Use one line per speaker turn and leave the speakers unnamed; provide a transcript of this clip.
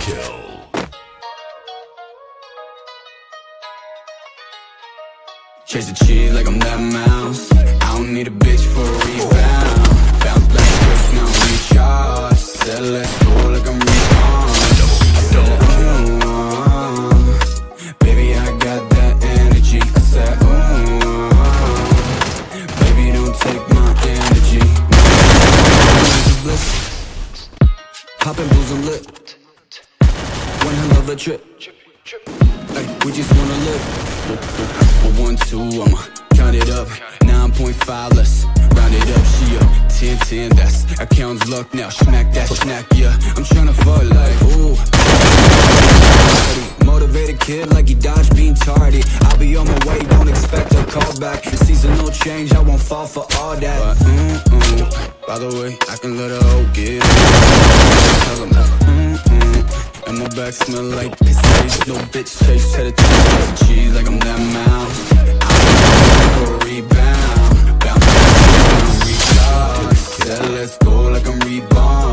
kill.
Chase the cheese like I'm that mouse. I don't need a bitch for a rebound. Bounce back quick, now recharge. Said let's go like I'm recon. Baby, I got that energy. Ooh, baby, don't take my energy. Is blues and lit. One hell of a trip. We just wanna live. One, two, I'ma count it up. 9.5, let's round it up. She a 10, 10, that's account's luck now. Smack that, snack, yeah. I'm tryna fuck like, ooh. Motivated kid like he dodged being tardy. I'll be on my way, don't expect a call back. Seasonal change, I won't fall for all that. But, mm, mm, by the way, I can let her hoe get back smell like piss. sage No bitch shake cheddar cheese, cheese like I'm that mouse I'm for a rebound Bounce, rebound, rebound Yeah, let's go like I'm rebound.